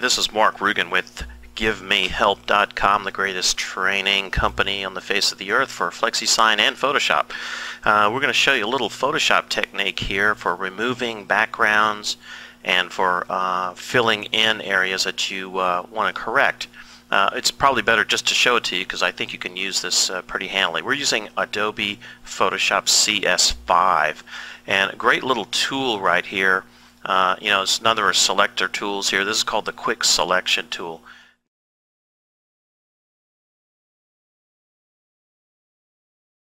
This is Mark Rugen with GiveMeHelp.com, the greatest training company on the face of the earth for FlexiSign and Photoshop. Uh, we're going to show you a little Photoshop technique here for removing backgrounds and for uh, filling in areas that you uh, want to correct. Uh, it's probably better just to show it to you because I think you can use this uh, pretty handily. We're using Adobe Photoshop CS5 and a great little tool right here. Uh, you know, it's another selector tools here. This is called the Quick Selection tool.